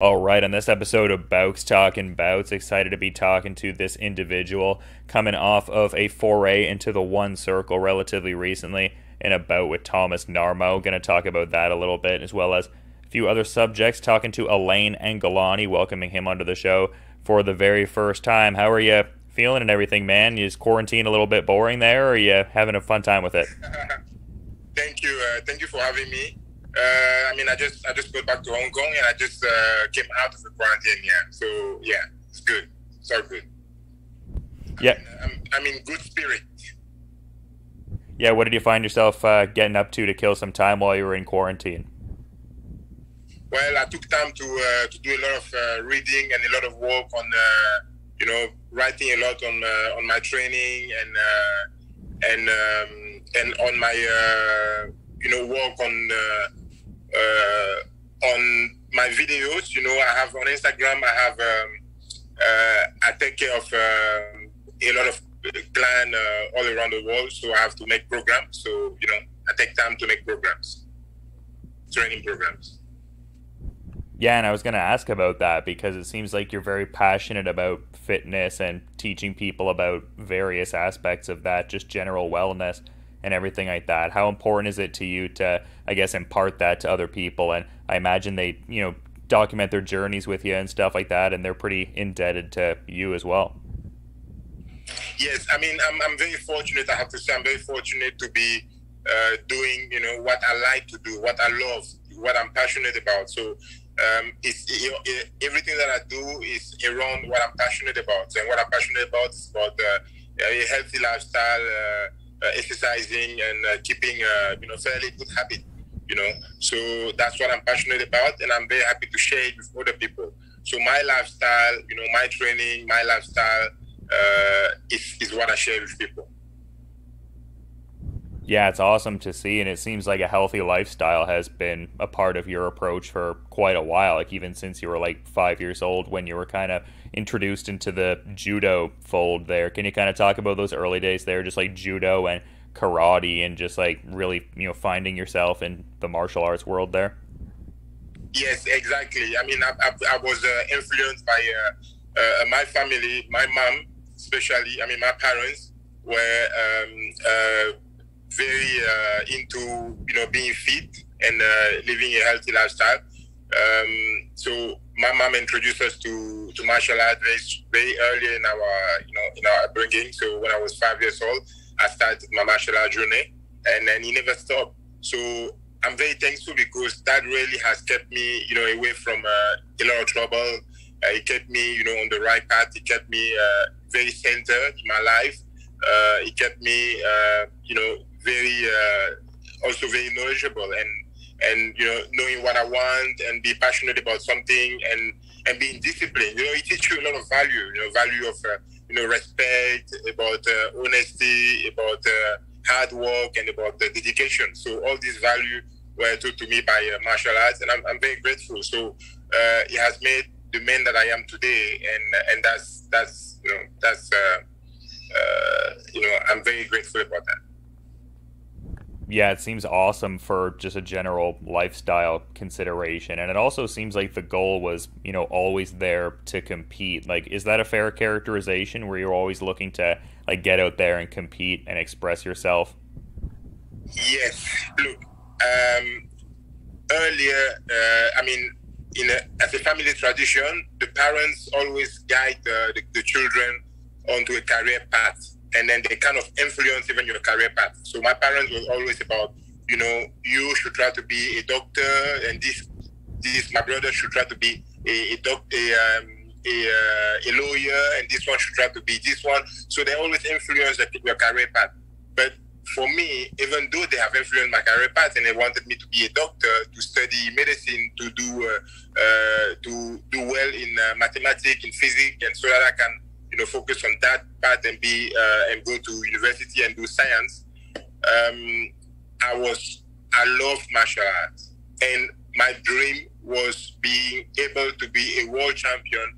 All right, on this episode of Bowks Talking Bouts, excited to be talking to this individual coming off of a foray into the one circle relatively recently in a bout with Thomas Narmo. Going to talk about that a little bit, as well as a few other subjects. Talking to Alain Ngalani, welcoming him onto the show for the very first time. How are you feeling and everything, man? Is quarantine a little bit boring there, or are you having a fun time with it? thank you, uh, thank you for having me. Uh, I mean, I just I just got back to Hong Kong and I just uh, came out of the quarantine. Yeah, so yeah, it's good. It's all good. Yeah, I'm, I'm, in good spirit. Yeah, what did you find yourself uh, getting up to to kill some time while you were in quarantine? Well, I took time to uh, to do a lot of uh, reading and a lot of work on uh, you know writing a lot on on my training and and um, and on my you know work on uh, on my videos. You know, I have on Instagram. I have um, uh, I take care of um, a lot of clients uh, all around the world, so I have to make programs. So you know, I take time to make programs, training programs. Yeah, and I was going to ask about that because it seems like you're very passionate about fitness and teaching people about various aspects of that, just general wellness and everything like that. How important is it to you to, I guess, impart that to other people? And I imagine they, you know, document their journeys with you and stuff like that, and they're pretty indebted to you as well. Yes, I mean, I'm, I'm very fortunate. I have to say, I'm very fortunate to be uh, doing, you know, what I like to do, what I love, what I'm passionate about. So um, it's it, everything that I do is around what I'm passionate about, and what I'm passionate about is about uh, a healthy lifestyle. Uh, exercising and uh, keeping uh, you know fairly good habit you know. So that's what i'm passionate about and i'm very happy to share it with other people. So my lifestyle you know my training my lifestyle uh, is, is what i share with people yeah, it's awesome to see, and it seems like a healthy lifestyle has been a part of your approach for quite a while. Like even since you were like five years old, when you were kind of introduced into the judo fold. There, can you kind of talk about those early days there, just like judo and karate, and just like really, you know, finding yourself in the martial arts world there? Yes, exactly. I mean, I, I, I was uh, influenced by uh, uh, my family, my mom, especially. I mean, my parents were. Um, uh, very uh, into you know being fit and uh, living a healthy lifestyle. Um, so my mom introduced us to, to martial arts very, very early in our you know in our upbringing. So when I was five years old, I started my martial arts journey, and then he never stopped. So I'm very thankful because that really has kept me you know away from uh, a lot of trouble. Uh, it kept me you know on the right path. It kept me uh, very centered in my life. Uh, it kept me you know very uh, also very knowledgeable and and you know knowing what I want and be passionate about something and and being disciplined. You know, it teaches you a lot of value. You know, value of uh, you know respect, about uh, honesty, about uh, hard work, and about the dedication. So all these value were taught to me by uh, martial arts, and I'm, I'm very grateful. So uh, it has made the man that I am today, and and that's that's you know that's you know I'm very grateful about that yeah, it seems awesome for just a general lifestyle consideration. And it also seems like the goal was, you know, always there to compete. Like, is that a fair characterization where you're always looking to, like, get out there and compete and express yourself? Yes. Look, um, earlier, uh, I mean, in a, as a family tradition, the parents always guide uh, the, the children onto a career path and then they kind of influence even your career path. So my parents was always about, you know, you should try to be a doctor, and this, this my brother should try to be a, a doctor, a, um, a, uh, a, lawyer, and this one should try to be this one. So they always influence the, your career path. But for me, even though they have influenced my career path and they wanted me to be a doctor, to study medicine, to do uh, uh, to do well in uh, mathematics, in physics, and so that I can know, focus on that path and be uh, and go to university and do science. Um, I was I love martial arts, and my dream was being able to be a world champion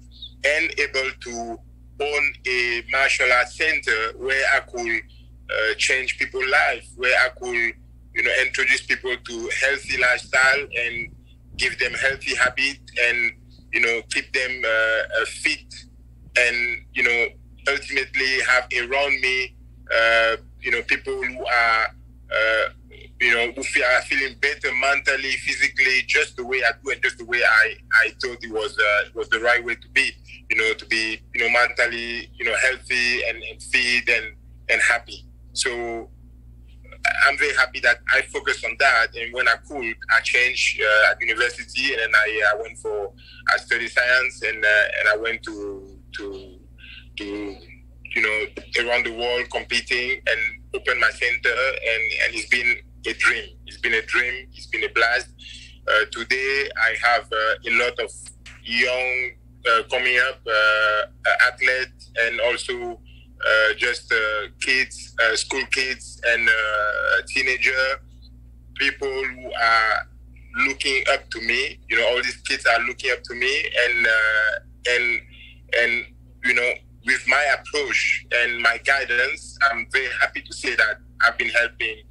and able to own a martial arts center where I could uh, change people's lives, where I could, you know, introduce people to healthy lifestyle and give them healthy habits and you know, keep them uh, uh, fit, and you know, ultimately have around me, uh, you know, people who are, uh, you know, who feel, are feeling better mentally, physically, just the way I do, and just the way I, I thought it was uh, was the right way to be. You know, to be, you know, mentally, you know, healthy and, and fit and and happy. So I'm very happy that I focused on that. And when I could, I changed uh, at university, and then I, I went for I studied science, and uh, and I went to to to you know around the world competing and open my center, and and it's been a dream. It's been a dream. It's been a blast. Uh, today, I have uh, a lot of young uh, coming up uh, athletes and also uh, just uh, kids, school kids, and teenager people who are looking up to me. You know, all these kids are looking up to me, and and and you know, with my approach and my guidance, I'm very happy to say that I've been helping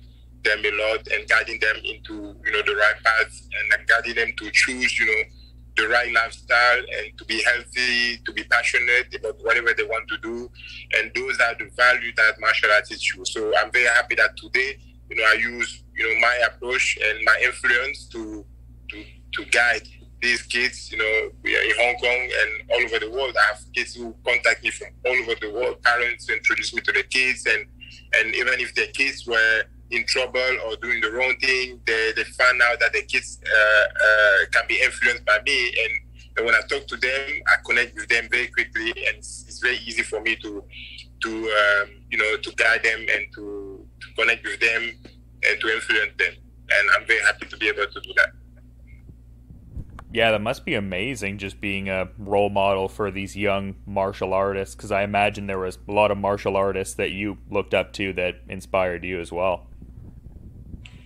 them a lot and guiding them into you know the right path and guiding them to choose you know the right lifestyle and to be healthy, to be passionate about whatever they want to do. And those are the values that martial arts teach you. So I'm very happy that today, you know, I use, you know, my approach and my influence to to to guide these kids, you know, we are in Hong Kong and all over the world. I have kids who contact me from all over the world, parents introduce me to the kids and and even if the kids were in trouble or doing the wrong thing, they, they find out that the kids uh, uh, can be influenced by me. And, when I talk to them, I connect with them very quickly, and it's, it's very easy for me to to um, you know to guide them and to, to connect with them and to influence them. And I'm very happy to be able to do that. Yeah, that must be amazing just being a role model for these young martial artists because I imagine there was a lot of martial artists that you looked up to that inspired you as well.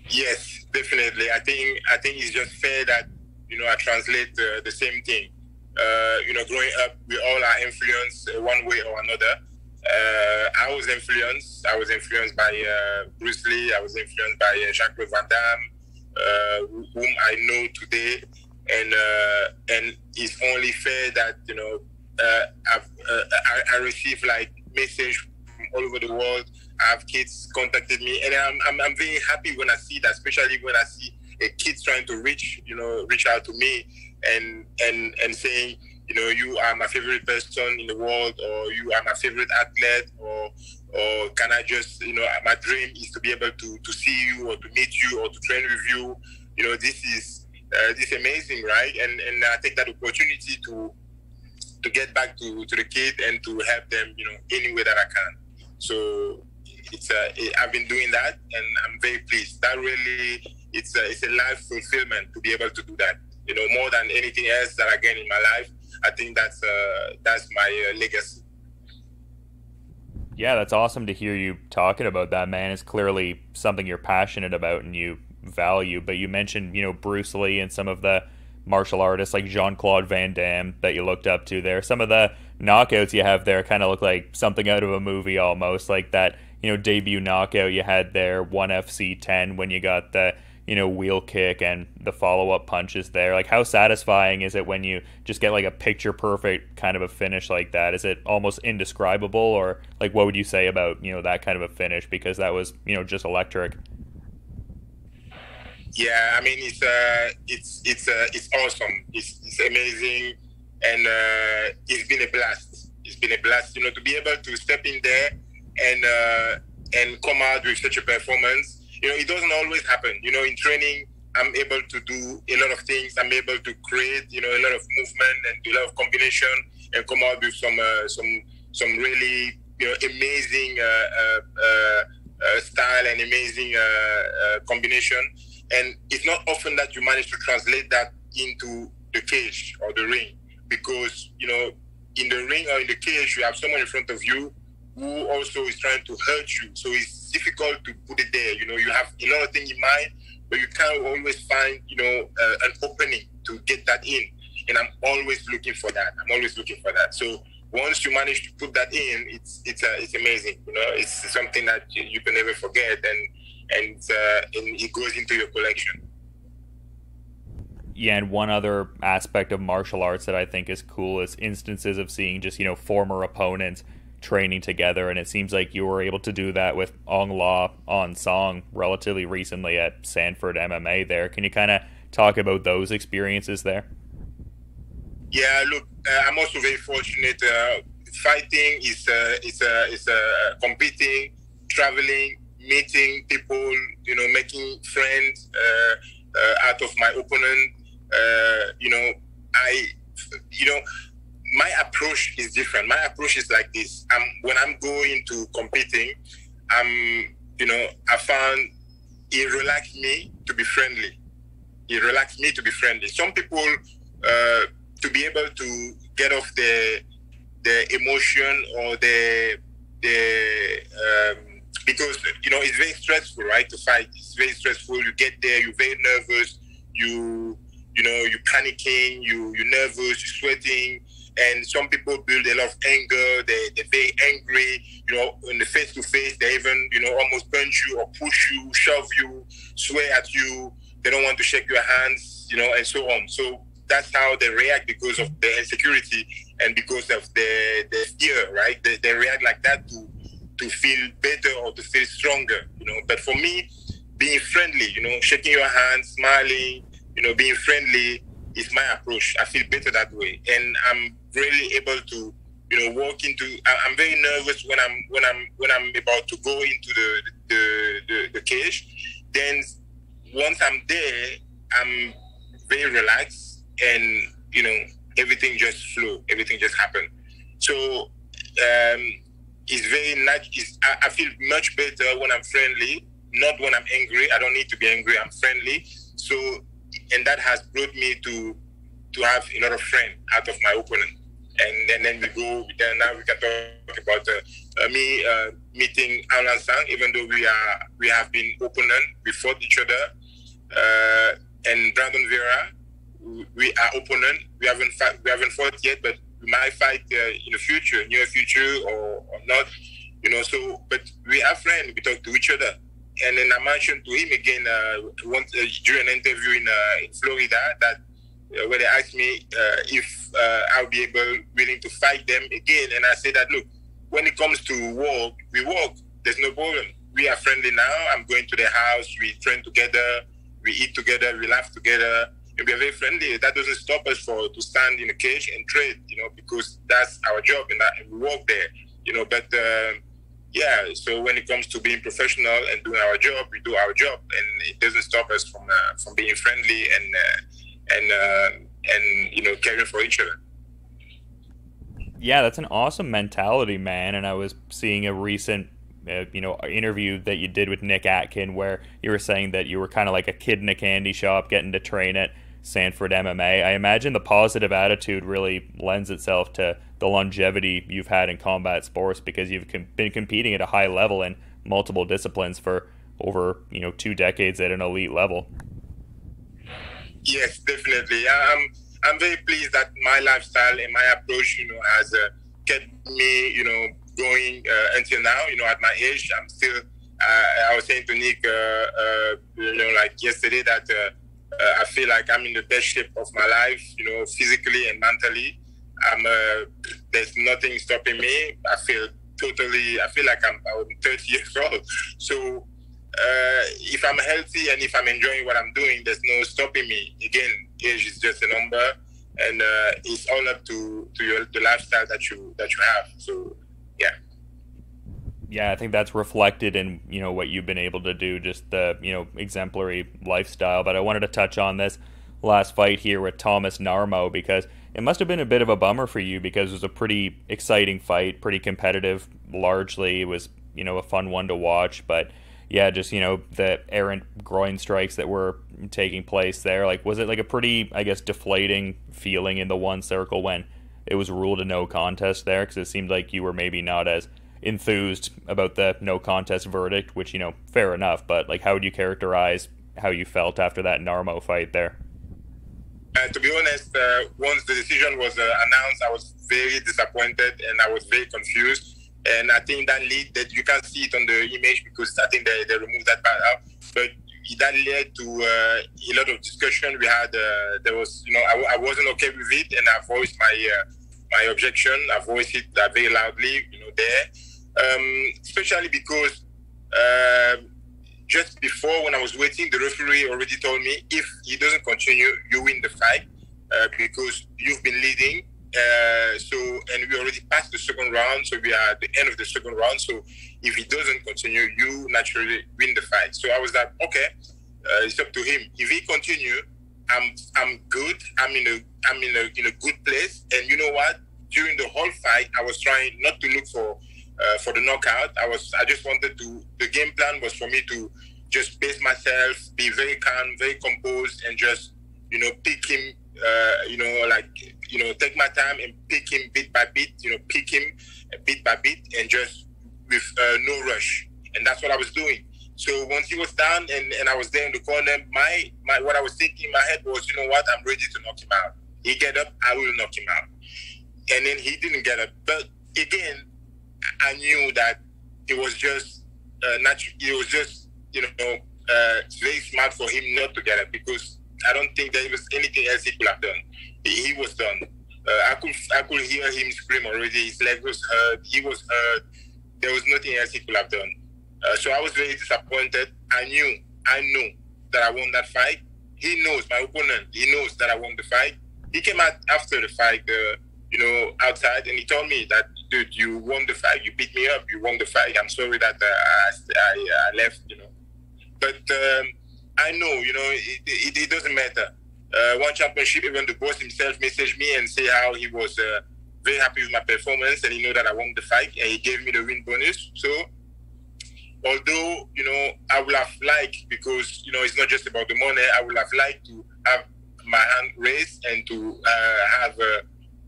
Yes, definitely. I think I think it's just fair that you know I translate the, same thing. Uh, you know, growing up, we all are influenced uh, one way or another. Uh, I was influenced. I was influenced by uh, Bruce Lee. I was influenced by uh, Jean Claude Van Damme, uh, whom I know today. And uh, and it's only fair that you know uh, I've, uh, I, I receive like message from all over the world I have kids contacted me, and I'm, I'm, I'm very happy when I see that, especially when I see a kid trying to reach, you know, reach out to me and and and saying, you know, you are my favorite person in the world, or you are my favorite athlete, or or can I just, you know, my dream is to be able to to see you or to meet you or to train with you. You know, this is uh, is amazing, right? And and I take that opportunity to to get back to, to the kid and to help them, you know, any way that I can. So it's a, it, I've been doing that, and I'm very pleased. That really, it's a, it's a life fulfillment to be able to do that. You know, more than anything else that I get in my life, I think that's uh, that's my uh, legacy. Yeah, that's awesome to hear you talking about that, man. It's clearly something you're passionate about and you value. But you mentioned, you know, Bruce Lee and some of the martial artists like Jean Claude Van Damme that you looked up to there. Some of the knockouts you have there kind of look like something out of a movie almost, like that you know debut knockout you had there, one FC ten when you got the you know wheel kick and the follow up punches there. Like how satisfying is it when you just get like a picture perfect kind of a finish like that? Is it almost indescribable or like what would you say about you know that kind of a finish because that was you know just electric. Yeah, I mean it's uh it's it's uh it's awesome. It's it's amazing, and uh, it's been a blast. It's been a blast, you know, to be able to step in there and uh, and come out with such a performance. You know, it doesn't always happen. You know, in training, I'm able to do a lot of things. I'm able to create, you know, a lot of movement and a lot of combination, and come out with some uh, some some really you know amazing uh, uh, uh, uh style and amazing combination. And it's not often that you manage to translate that into the cage or the ring, because you know, in the ring or in the cage, you have someone in front of you who also is trying to hurt you. So it's difficult to put it there. You know, you have a lot of things in mind, but you can't always find, you know, uh, an opening to get that in. And I'm always looking for that. I'm always looking for that. So once you manage to put that in, it's it's uh, it's amazing. You know, it's something that you, you can never forget, and and uh, and it goes into your collection. Yeah, and one other aspect of martial arts that I think is cool is instances of seeing just, you know, former opponents training together. And it seems like you were able to do that with Aung La N Sang relatively recently at Sanford MMA there. Can you kind of talk about those experiences there? Yeah, look, uh, I'm also very fortunate. Uh, fighting is uh, is uh, is uh, competing, traveling, meeting people, you know, making friends uh, uh, out of my opponent. Uh, you know, I, you know, my approach is different. My approach is like this. I'm when I'm going to competing, I'm, you know, I found it relaxed me to be friendly. It relaxed me to be friendly. Some people uh, to be able to get off the the emotion or the the um, because you know it's very stressful, right? To fight, it's very stressful. You get there, you're very nervous. You you know you're panicking. You you're nervous. You're sweating. And some people build a lot of anger. They they're very angry. You know, in the face to face, they even you know almost punch you or push you, shove you, swear at you. They don't want to shake your hands. You know, and so on. So that's how they react because of the insecurity and because of the the fear, right? They, they react like that to to feel better or to feel stronger, you know. But for me, being friendly, you know, shaking your hand, smiling, you know, being friendly is my approach. I feel better that way, and I'm really able to, you know, walk into. I'm very nervous when I'm when I'm when I'm about to go into the the, the, the cage. Then once I'm there, I'm very relaxed, and you know, everything just flow, everything just happened. So um, is very nice. I, I, feel much better when I'm friendly, not when I'm angry. I don't need to be angry. I'm friendly. So, and that has brought me to to have a lot of friends out of my opponent. And then, then we go. Then now we can talk about uh, uh, me uh, meeting Aung La N Sang, even though we are we have been opponent, we fought each other. Uh, and Brandon Vera, we are opponent. We haven't fought, we haven't fought yet, but we might fight uh, in the future, near future, or, or not. You know, so but we are friends. We talk to each other. And then I mentioned to him again uh, once uh, during an interview in uh, in Florida that uh, where they asked me uh, if uh, I'll be able willing to fight them again, and I said that look, when it comes to war, we walk. There's no problem. We are friendly now. I'm going to their house. We train together. We eat together. We laugh together we are very friendly. That doesn't stop us for to stand in a cage and trade, you know, because that's our job and, that, and we work there, you know. But uh, yeah, so when it comes to being professional and doing our job, we do our job, and it doesn't stop us from uh, from being friendly and uh, and uh, and you know caring for each other. Yeah, that's an awesome mentality, man. And I was seeing a recent uh, you know interview that you did with Nick Atkin where you were saying that you were kind of like a kid in a candy shop getting to train at Sanford MMA. I imagine the positive attitude really lends itself to the longevity you've had in combat sports because you've com- been competing at a high level in multiple disciplines for over you know two decades at an elite level. Yes, definitely. I'm I'm very pleased that my lifestyle and my approach, you know, has uh, kept me, you know, going uh, until now. You know, at my age, I'm still. Uh, I was saying to Nick, uh, uh, you know, like yesterday that uh, I feel like I'm in the best shape of my life, you know, physically and mentally. I'm uh, there's nothing stopping me. I feel totally. I feel like I'm, I'm 30 years old. So uh, if I'm healthy and if I'm enjoying what I'm doing, there's no stopping me. Again, age is just a number, and uh, it's all up to to your the lifestyle that you that you have. So yeah yeah, I think that's reflected in you know what you've been able to do, just the you know exemplary lifestyle. But I wanted to touch on this last fight here with Thomas Narmo because it must have been a bit of a bummer for you because it was a pretty exciting fight, pretty competitive. Largely, it was you know a fun one to watch, but yeah, just you know the errant groin strikes that were taking place there. Like, was it like a pretty, I guess, deflating feeling in the one circle when it was ruled a no contest there? Because it seemed like you were maybe not as enthused about the no contest verdict, which you know, fair enough. But like, how would you characterize how you felt after that Narmo fight there? Uh, to be honest, uh, once the decision was uh, announced, I was very disappointed and I was very confused. And I think that lead that you can see it on the image because I think they, they removed that part out. But that led to uh, a lot of discussion. We had uh, there was you know I, I, wasn't okay with it, and I voiced my uh, my objection. I voiced it very loudly, you know, there, um, especially because um, just before when I was waiting, the referee already told me if he doesn't continue, you win the fight uh, because you've been leading. Uh, so and we already passed the second round, so we are at the end of the second round. So if he doesn't continue, you naturally win the fight. So I was like, okay, uh, it's up to him. If he continue, I'm I'm good. I'm in a I'm in a in a good place. And you know what? During the whole fight, I was trying not to look for uh, for the knockout. I was I just wanted to. The game plan was for me to just pace myself, be very calm, very composed, and just you know pick him. Uh, you know, like you know, take my time and pick him bit by bit. You know, pick him bit by bit, and just with uh, no rush. And that's what I was doing. So once he was down and, and I was there in the corner, my, my what I was thinking in my head was, you know what, I'm ready to knock him out. He get up, I will knock him out. And then he didn't get up. But again, I knew that it was just uh, natural. It was just you know uh, very smart for him not to get up because I don't think there was anything else he could have done. He, he was done. Uh, I could I could hear him scream already. His leg was hurt. He was hurt. There was nothing else he could have done. Uh, so I was very disappointed. I knew I knew that I won that fight. He knows my opponent. He knows that I won the fight. He came out after the fight, uh, you know, outside, and he told me that dude, you won the fight. You beat me up. You won the fight. I'm sorry that uh, I, I, left, you know. But um, I know, you know, it, it, it doesn't matter. Uh, one championship, even the boss himself messaged me and say how he was uh, very happy with my performance and he know that I won the fight and he gave me the win bonus. So, although, you know, I would have liked, because, you know, it's not just about the money, I would have liked to have my hand raised and to uh, have uh,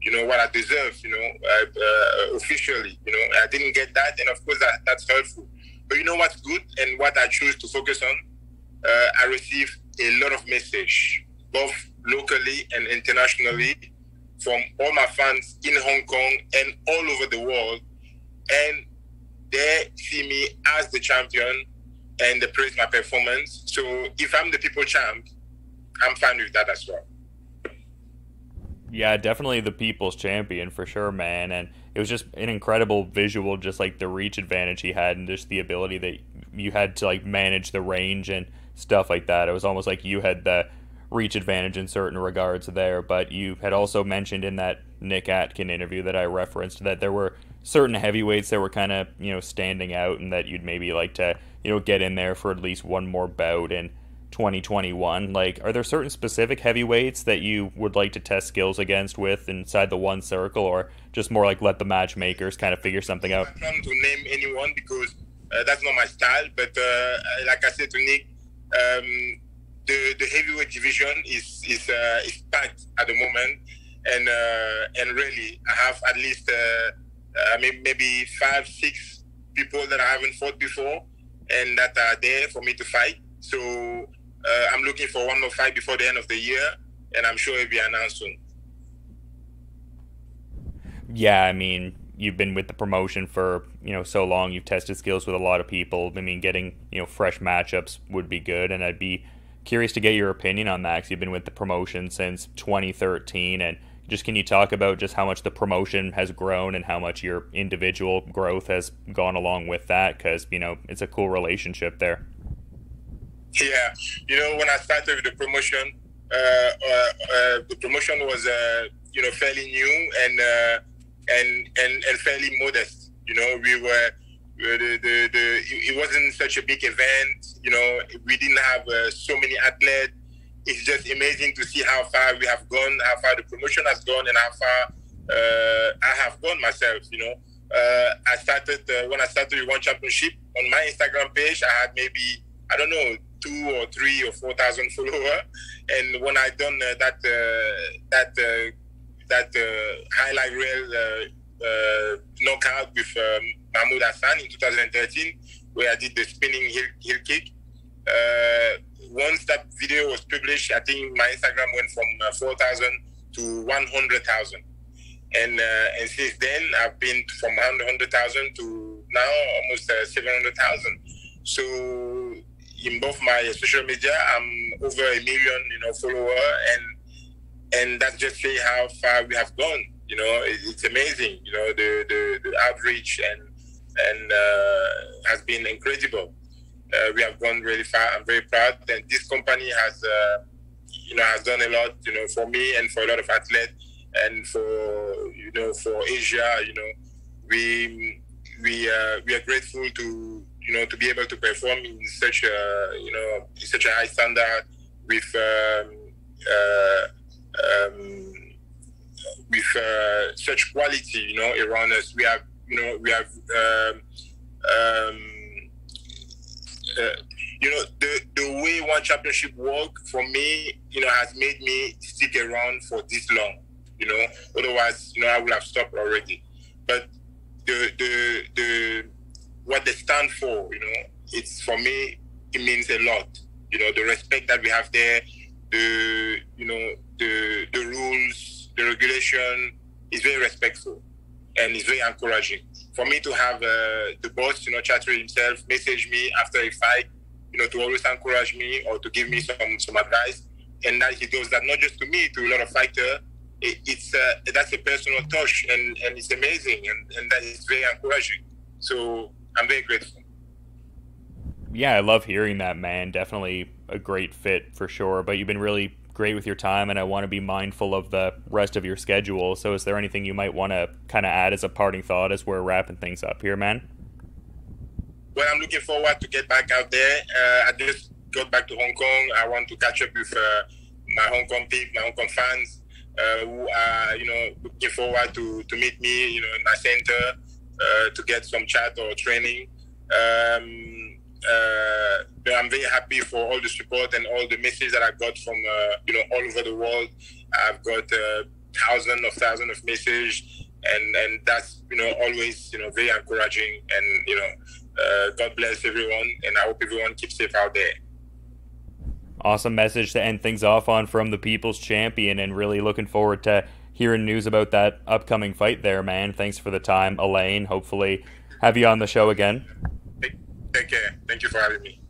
you know, what I deserve, you know, uh, officially. You know, I didn't get that, and of course that, that's hurtful. But you know what's good and what I choose to focus on? Uh, I receive a lot of message, both locally and internationally, from all my fans in Hong Kong and all over the world, and they see me as the champion and they praise my performance. So if I'm the people champ, I'm fine with that as well yeah, definitely the people's champion for sure, man. And it was just an incredible visual, just like the reach advantage he had, and just the ability that you had to like manage the range and stuff like that. It was almost like you had the reach advantage in certain regards there. But you had also mentioned in that Nick Atkin interview that I referenced that there were certain heavyweights that were kind of you know standing out, and that you'd maybe like to you know get in there for at least one more bout and 2021 like are there certain specific heavyweights that you would like to test skills against with inside the one circle or just more like let the matchmakers kind of figure something out? i'm trying to name anyone because uh, that's not my style but uh, like i said to nick um, the, the heavyweight division is is, uh, is packed at the moment. And uh, and really i have at least uh, I mean, maybe five six people that i haven't fought before and that are there for me to fight. So uh, I'm looking for one more fight before the end of the year, and I'm sure it'll be announced soon. Yeah, I mean, you've been with the promotion for you know so long. You've tested skills with a lot of people. I mean, getting you know fresh matchups would be good, and I'd be curious to get your opinion on that because you've been with the promotion since 2013 and just can you talk about just how much the promotion has grown and how much your individual growth has gone along with that because you know it's a cool relationship there yeah, you know, when I started with the promotion, uh, uh, uh, the promotion was, uh, you know, fairly new and uh, and and and fairly modest. You know, we were the, the, the it wasn't such a big event. You know, we didn't have uh, so many athletes. It's just amazing to see how far we have gone, how far the promotion has gone, and how far I have gone myself. You know, I started when I started the One Championship on my Instagram page. I had maybe I don't know two or three or four thousand followers. And when I done uh, that uh, that uh, that uh, highlight reel uh, knockout with um, Mahmoud Hassan in 2013, where I did the spinning heel, heel kick. once that video was published, I think my Instagram went from 4,000 to 100,000. And, and since then, I've been from 100,000 to now almost 700,000. So in both my social media, I'm over a million, you know, follower, and and that just say how far we have gone. You know, it, it's amazing. You know, the the, the outreach and and uh, has been incredible. Uh, we have gone really far. I'm very proud, and this company has, uh, you know, has done a lot, you know, for me and for a lot of athletes, and for you know, for Asia. You know, we we uh, we are grateful to you know to be able to perform in such a you know in such a high standard with um, uh, um, with uh, such quality you know around us. We have you know we have um, um, uh, you know the the way one championship work for me you know has made me stick around for this long. You know, otherwise you know I would have stopped already. But the the the what they stand for, you know, it's for me it means a lot. You know, the respect that we have there, the you know the the rules, the regulation is very respectful and it's very encouraging. For me to have uh, the boss, you know, Chatri himself, message me after a fight, you know, to always encourage me or to give me some some advice, and that he does that not just to me, to a lot of fighters. It, it's uh, that's a personal touch, and, and it's amazing, and, and that is very encouraging. So I'm very grateful. Yeah, I love hearing that, man. Definitely a great fit for sure. But you've been really great with your time, and I want to be mindful of the rest of your schedule. So, is there anything you might want to kind of add as a parting thought as we're wrapping things up here, man? Well, I'm looking forward to get back out there. Uh, I just got back to Hong Kong. I want to catch up with uh, my Hong Kong people, my Hong Kong fans, uh, who are, you know, looking forward to, to meet me, you know, in my center uh, to get some chat or training. Um, uh, I'm very happy for all the support and all the messages that I got from uh, you know all over the world. I've got uh, thousands of thousands of messages, and and that's you know always you know very encouraging. And you know, God bless everyone, and I hope everyone keeps safe out there. Awesome message to end things off on from the People's Champion, and really looking forward to hearing news about that upcoming fight there, man. Thanks for the time, Alain. Hopefully, have you on the show again. Take, care. Thank you for having me.